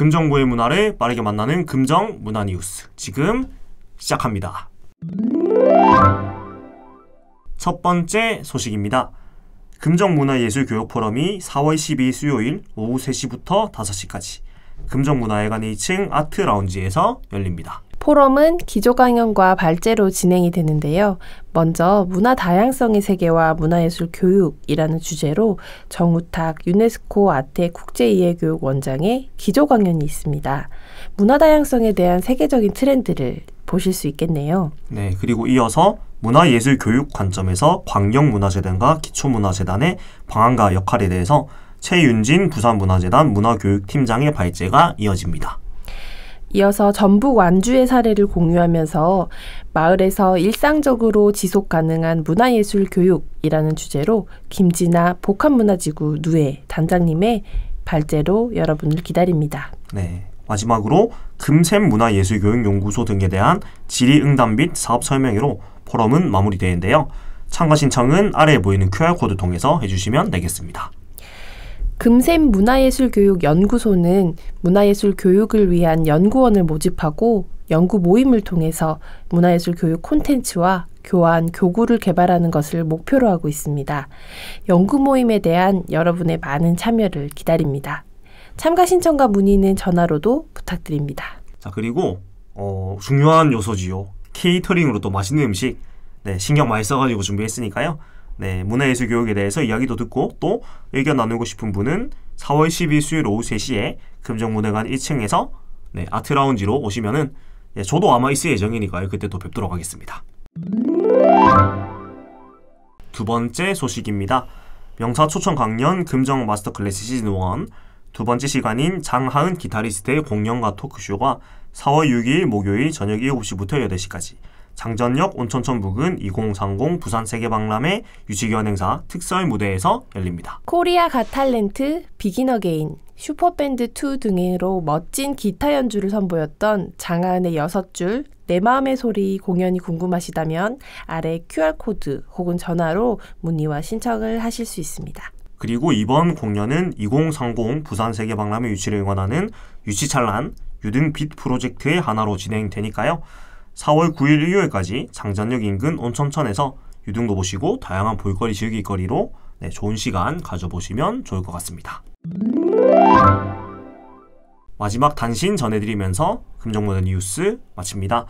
금정부의 문화를 빠르게 만나는 금정 문화 뉴스 지금 시작합니다. 첫 번째 소식입니다. 금정문화예술교육포럼이 4월 12일 수요일 오후 3시부터 5시까지 금정문화회관 1층 아트라운지에서 열립니다. 포럼은 기조 강연과 발제로 진행이 되는데요. 먼저 문화 다양성의 세계와 문화예술 교육이라는 주제로 정우탁 유네스코 아태 국제이해교육 원장의 기조 강연이 있습니다. 문화 다양성에 대한 세계적인 트렌드를 보실 수 있겠네요. 네, 그리고 이어서 문화예술 교육 관점에서 광역문화재단과 기초문화재단의 방안과 역할에 대해서 최윤진 부산문화재단 문화교육팀장의 발제가 이어집니다. 이어서 전북 완주의 사례를 공유하면서 마을에서 일상적으로 지속 가능한 문화예술 교육이라는 주제로 김진아 복합문화지구 누에 단장님의 발제로 여러분을 기다립니다. 네. 마지막으로 금샘 문화예술교육연구소 등에 대한 질의응답 및 사업 설명회로 포럼은 마무리되는데요. 참가 신청은 아래에 보이는 QR코드 통해서 해주시면 되겠습니다. 금샘 문화예술교육연구소는 문화예술 교육을 위한 연구원을 모집하고 연구 모임을 통해서 문화예술 교육 콘텐츠와 교환, 교구를 개발하는 것을 목표로 하고 있습니다. 연구 모임에 대한 여러분의 많은 참여를 기다립니다. 참가 신청과 문의는 전화로도 부탁드립니다. 자 그리고 어, 중요한 요소지요. 케이터링으로 또 맛있는 음식 네, 신경 많이 써가지고 준비했으니까요. 네, 문화예술 교육에 대해서 이야기도 듣고 또 의견 나누고 싶은 분은 4월 10일 수요일 오후 3시에 금정문화관 1층에서 네, 아트라운지로 오시면은 네, 저도 아마 있을 예정이니까요. 그때 또 뵙도록 하겠습니다. 두 번째 소식입니다. 명사 초청 강연 금정 마스터 클래스 시즌 1 두 번째 시간인 장하은 기타리스트의 공연과 토크쇼가 4월 6일 목요일 저녁 7시부터 8시까지 장전역 온천천 부근 2030 부산 세계박람회 유치기원 행사 특설 무대에서 열립니다. 코리아 갓 탤런트, 비긴 어게인, 슈퍼밴드 2 등으로 멋진 기타 연주를 선보였던 장하은의 여섯 줄, 내 마음의 소리 공연이 궁금하시다면 아래 QR코드 혹은 전화로 문의와 신청을 하실 수 있습니다. 그리고 이번 공연은 2030 부산 세계박람회 유치를 응원하는 유치찬란 유등 빛 프로젝트의 하나로 진행되니까요. 4월 9일 일요일까지 장전역 인근 온천천에서 유등도 보시고 다양한 볼거리 즐길 거리로 네, 좋은 시간 가져보시면 좋을 것 같습니다. 마지막 단신 전해드리면서 금정문화 뉴스 마칩니다.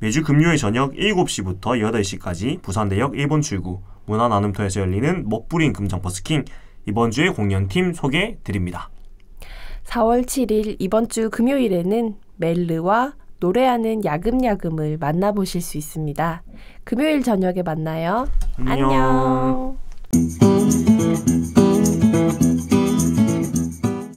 매주 금요일 저녁 7시부터 8시까지 부산대역 1번 출구 문화나눔터에서 열리는 먹부린 금정버스킹 이번 주의 공연팀 소개 드립니다. 4월 7일 이번 주 금요일에는 멜르와 노래하는 야금야금을 만나보실 수 있습니다. 금요일 저녁에 만나요. 안녕. 안녕.